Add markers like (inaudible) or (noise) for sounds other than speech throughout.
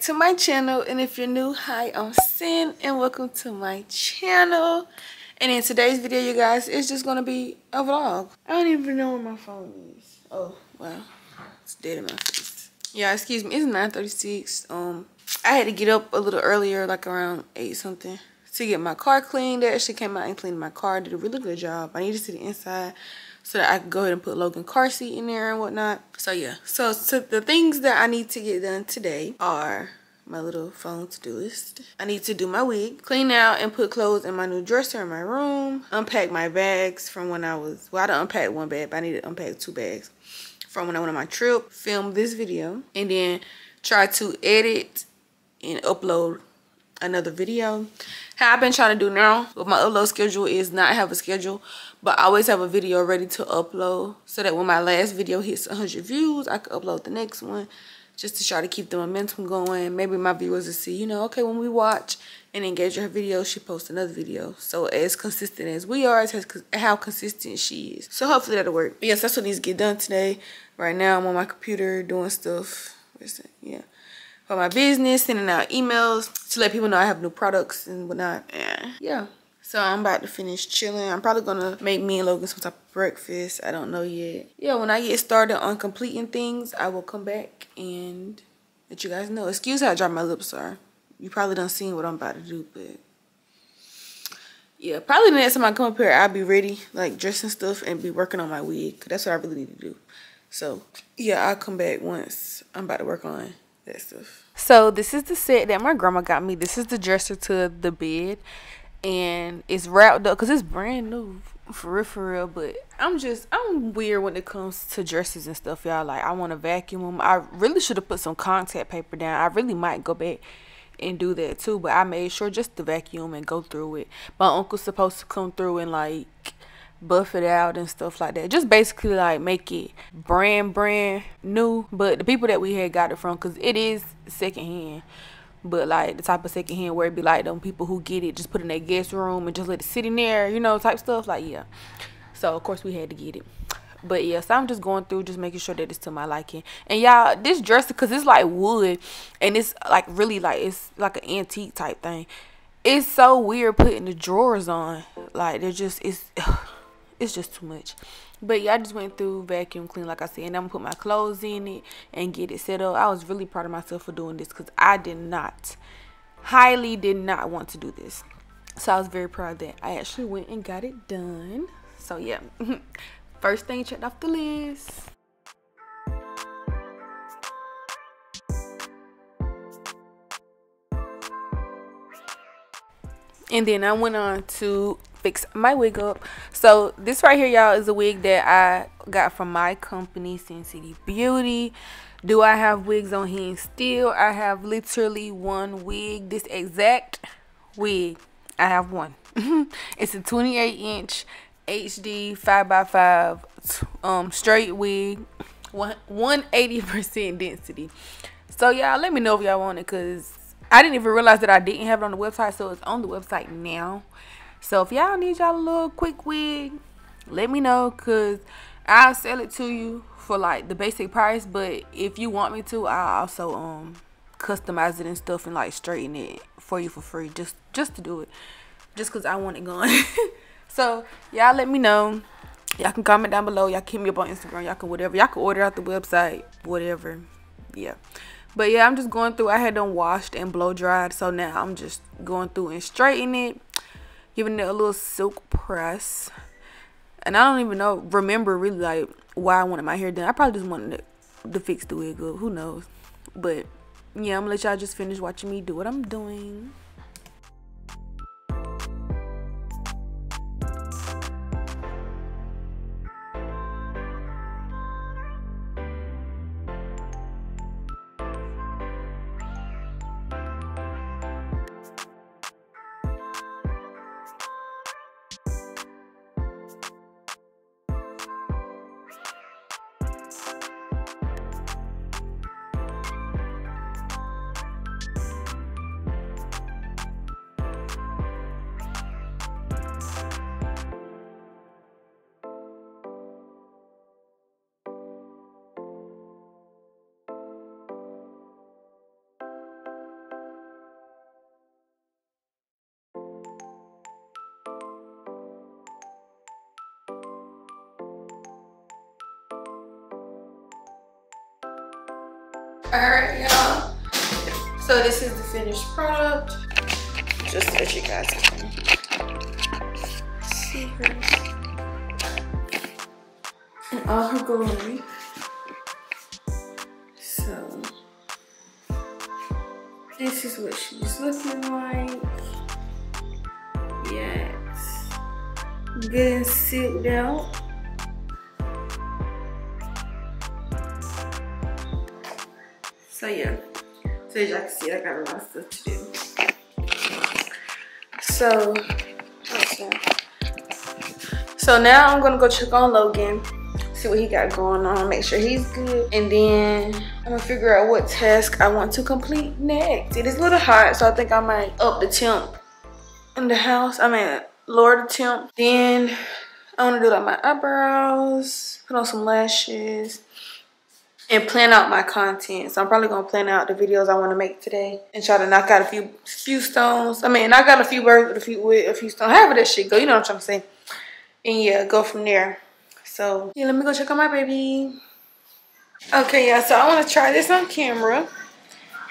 to my channel. And if you're new, hi, I'm Cinn, and welcome to my channel. And in today's video, you guys, it's just gonna be a vlog. I don't even know where my phone is. Oh, wow, it's dead in my face. Yeah, excuse me. It's 9:36. Um, I had to get up a little earlier, like around eight something, to get my car cleaned. Actually came out and cleaned my car. Did a really good job. I needed to see the inside so that I could go ahead and put Logan car seat in there and whatnot. So yeah, so, so the things that I need to get done today are my little phone to-do list. I need to do my wig, clean out and put clothes in my new dresser in my room, unpack my bags from when I was, well I done unpack one bag, but I need to unpack two bags from when I went on my trip, film this video, and then try to edit and upload another video. How I've been trying to do now with my upload schedule is not have a schedule, but I always have a video ready to upload so that when my last video hits 100 views, I can upload the next one just to try to keep the momentum going. Maybe my viewers will see, you know, okay, when we watch and engage her video, she posts another video. So as consistent as we are, as how consistent she is. So hopefully that'll work. But yes, that's what needs to get done today. Right now, I'm on my computer doing stuff. Yeah for my business, sending out emails to let people know I have new products and whatnot. And yeah. So I'm about to finish chilling. I'm probably gonna make me and Logan some type of breakfast. I don't know yet. Yeah, when I get started on completing things, I will come back and let you guys know. Excuse how dry my lips are. You probably don't seen what I'm about to do, but yeah, probably the next time I come up here, I'll be ready, like dressing stuff and be working on my wig. That's what I really need to do. So yeah, I'll come back once I'm about to work on that stuff. So this is the set that my grandma got me. This is the dresser to the bed, and it's wrapped up because it's brand new for real, for real. But I'm just I'm weird when it comes to dresses and stuff, y'all. Like I want to vacuum them. I really should have put some contact paper down. I really might go back and do that too. But I made sure just to vacuum and go through it. My uncle's supposed to come through and like buff it out and stuff like that. Just basically like make it brand brand new. But the people that we had got it from because it is secondhand. But like the type of secondhand where it be like them people who get it just put in their guest room and just let it sit in there you know type stuff like yeah. So of course we had to get it. But yeah so i'm just going through just making sure that it's to my liking. And y'all this dresser because it's like wood and it's like really like it's like an antique type thing. It's so weird putting the drawers on. Like they're just it's it's just too much. But yeah, I just went through vacuum clean, like I said, and I'm gonna put my clothes in it and get it set up. I was really proud of myself for doing this because I did not, highly did not want to do this. So I was very proud that I actually went and got it done. So yeah, (laughs) first thing checked off the list. And then I went on to fix my wig up. So this right here, y'all, is a wig that I got from my company, Cinn City Beauty. Do I have wigs on hand still? I have literally one wig. This exact wig, I have one. (laughs) it's a 28 inch HD 5x5 um, straight wig. 180% density. So y'all, let me know if y'all want it because I didn't even realize that I didn't have it on the website, so it's on the website now. So if y'all need y'all a little quick wig, let me know because I'll sell it to you for like the basic price. But if you want me to, I'll also um customize it and stuff and like straighten it for you for free just just to do it just because I want it gone (laughs) so y'all let me know. Y'all can comment down below. Y'all can hit me up on Instagram. Y'all can whatever. Y'all can order out the website. Whatever. Yeah. But yeah, I'm just going through. I had them washed and blow dried. So now I'm just going through and straightening it. Giving it a little silk press. and I don't even know remember really like why I wanted my hair done. I probably just wanted to, to fix the wig up. Who knows? But yeah, I'm gonna let y'all just finish watching me do what I'm doing. Alright, y'all. So this is the finished product. Just so that you guys can see her in all her glory. So this is what she's looking like. Yes. Good and sealed out. So yeah, so as y'all can see, I got a lot of stuff to do. So. So now I'm gonna go check on Logan, see what he got going on, make sure he's good, and then I'm gonna figure out what task I want to complete next. It is a little hot, so I think I might up the temp in the house. I mean, lower the temp. Then I wanna do like my eyebrows, put on some lashes, and plan out my content. So I'm probably gonna plan out the videos I want to make today and try to knock out a few few stones. I mean, knock out a few birds with a few with a few stones. However that shit go, you know what I'm trying to say. And yeah, go from there. So yeah, let me go check on my baby. Okay, yeah. So I want to try this on camera.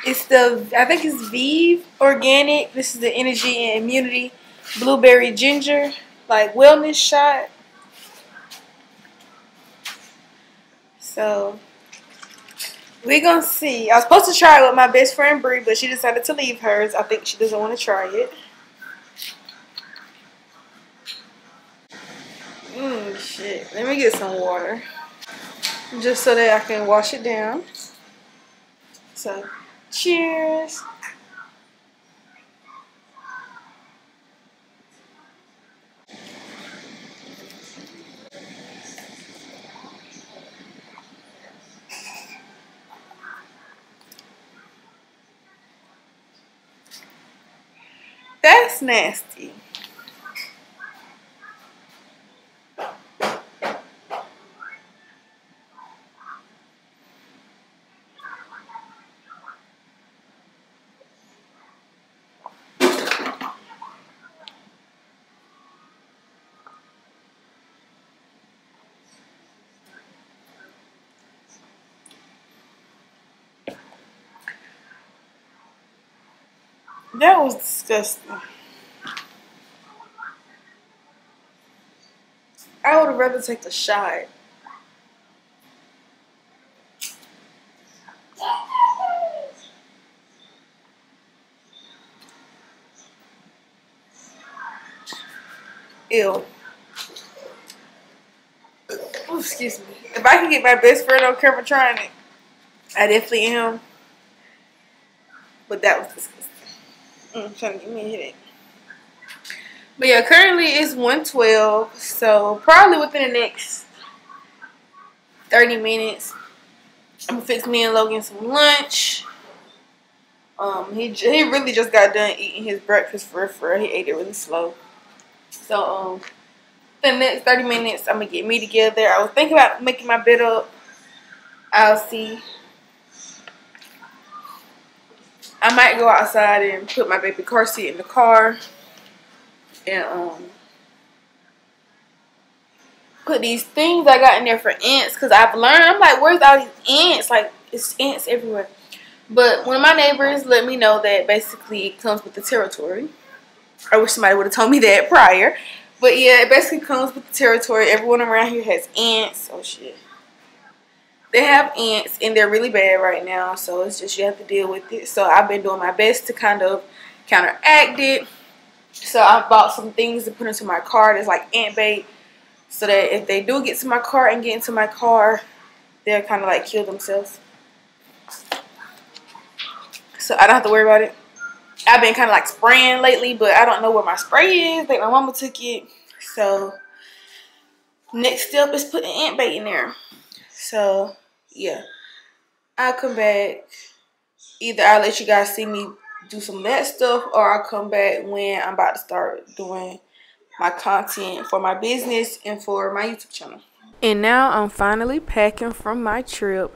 It's the I think it's Vive Organic. This is the Energy and Immunity Blueberry Ginger like wellness shot. So we're gonna see. I was supposed to try it with my best friend Brie, but she decided to leave hers. I think she doesn't want to try it. Mmm, shit. Let me get some water. Just so that I can wash it down. So, cheers. That's nasty. That was disgusting. I would have rather take a shot. Ew. Ooh, excuse me. If I can get my best friend on camera trying it, I definitely am. But that was disgusting. Mm, trying to give me a headache. But yeah, currently it's 112. So probably within the next 30 minutes, I'm gonna fix me and Logan some lunch. Um, he he really just got done eating his breakfast for for he ate it really slow. So um, the next 30 minutes, I'm gonna get me together. I was thinking about making my bed up. I'll see. I might go outside and put my baby car seat in the car and um put these things I got in there for ants because I've learned I'm like where's all these ants like it's ants everywhere but one of my neighbors let me know that basically it comes with the territory I wish somebody would have told me that prior But yeah, it basically comes with the territory. Everyone around here has ants. Oh shit. They have ants and they're really bad right now. So it's just you have to deal with it. So I've been doing my best to kind of counteract it. So I bought some things to put into my car that's like ant bait. So that if they do get to my car and get into my car, they'll kind of like kill themselves. So I don't have to worry about it. I've been kind of like spraying lately, but I don't know where my spray is. Think my mama took it. So next step is putting ant bait in there. So yeah, I'll come back. Either I'll let you guys see me do some of that stuff, or I'll come back when I'm about to start doing my content for my business and for my YouTube channel. And now I'm finally packing from my trip.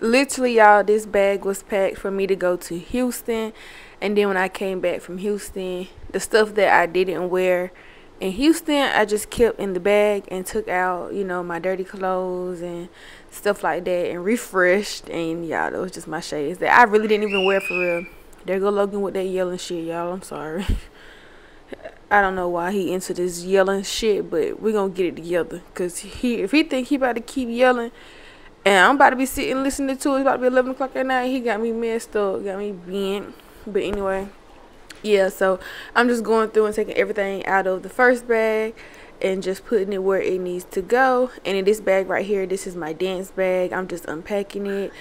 Literally, y'all, this bag was packed for me to go to Houston. And then when I came back from Houston, the stuff that I didn't wear in Houston, I just kept in the bag and took out, you know, my dirty clothes and stuff like that and refreshed. And y'all, that was just my shades that I really didn't even wear for real. There go Logan with that yelling shit, y'all. I'm sorry. (laughs) I don't know why he into this yelling shit, but we're gonna get it together. Cause he if he think he about to keep yelling and I'm about to be sitting listening to it, it's about to be eleven o'clock at night, he got me messed up, got me bent. But anyway, yeah, so I'm just going through and taking everything out of the first bag and just putting it where it needs to go. And in this bag right here, this is my dance bag. I'm just unpacking it,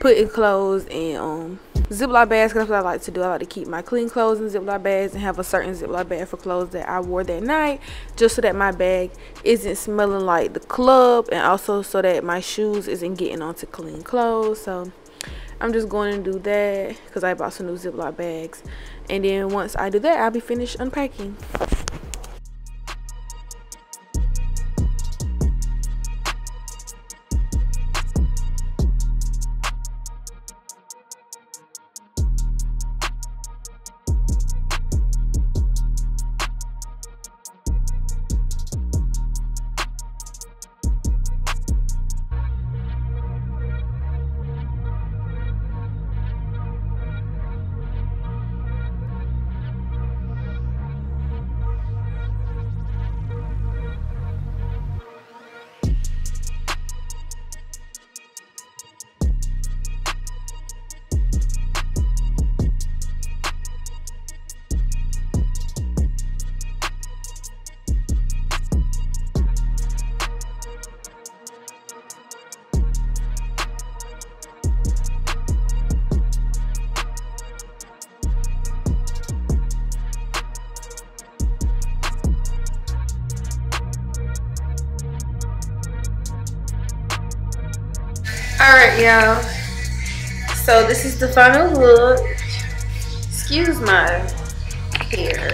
putting clothes and um Ziploc bags. Cause that's what I like to do. I like to keep my clean clothes in Ziploc bags and have a certain Ziploc bag for clothes that I wore that night, just so that my bag isn't smelling like the club, and also so that my shoes isn't getting onto clean clothes. So I'm just going to do that because I bought some new Ziploc bags. And then once I do that, I'll be finished unpacking. Y'all. So this is the final look. Excuse my hair.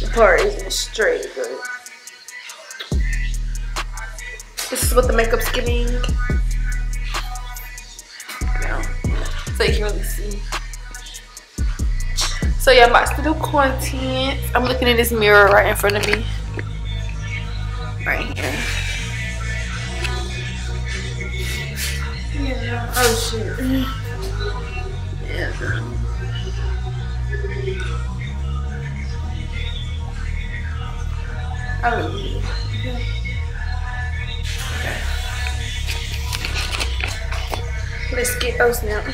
The part isn't straight, but this is what the makeup's giving. So you can really see. So yeah, to do content. I'm looking in this mirror right in front of me. Right here. Yeah. Oh shit. Yeah. Oh. Okay. Let's get those now.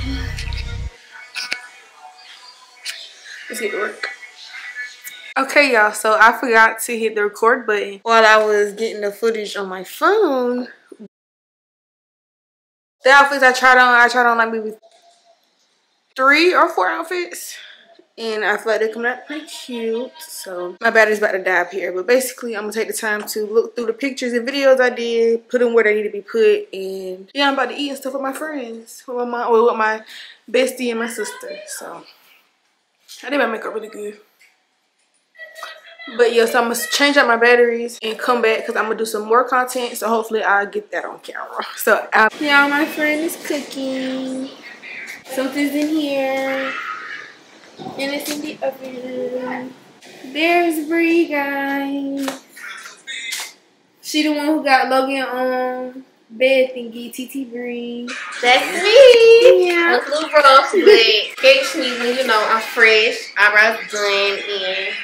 Let's get to work. Okay, y'all, so I forgot to hit the record button while I was getting the footage on my phone. The outfits I tried on, I tried on like maybe three or four outfits. And I feel like they're coming out pretty cute. So my battery's about to die up here. But basically, I'm going to take the time to look through the pictures and videos I did. Put them where they need to be put. And yeah, I'm about to eat and stuff with my friends. With my with my bestie and my sister. So I did my makeup really good. But yeah, so I'm gonna change out my batteries and come back because I'm gonna do some more content. So hopefully I'll get that on camera. (laughs) So y'all, my friend is cooking. Something's in here. And it's in the oven. There's Bree, guys. She the one who got Logan on bed thingy, TT Bree. That's me. Yeah. A little rough, but (laughs) when you know I'm fresh, eyebrows done, and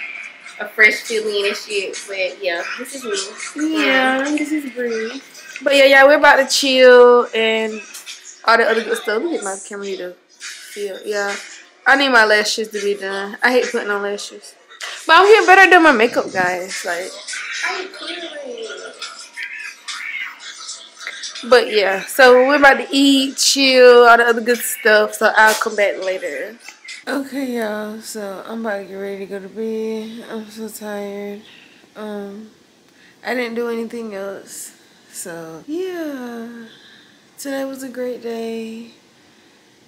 a fresh feeling and shit. But yeah, this is me. Yeah, this is Bree. But yeah, yeah, we're about to chill and all the other good stuff. Look at my camera need to feel. Yeah, I need my lashes to be done. I hate putting on lashes. But I'm here better than my makeup guys. Like, but yeah, so we're about to eat, chill, all the other good stuff. So I'll come back later. Okay, y'all. So I'm about to get ready to go to bed. I'm so tired. Um, I didn't do anything else. So yeah, today was a great day.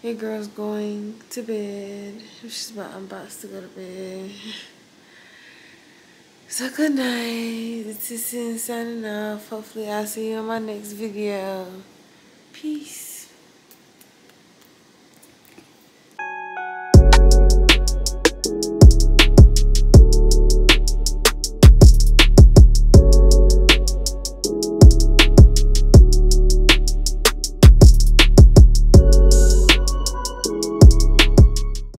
Your girl's going to bed. She's about, I'm about to go to bed. So good night. This is Cinn signing off. Hopefully I'll see you in my next video. Peace.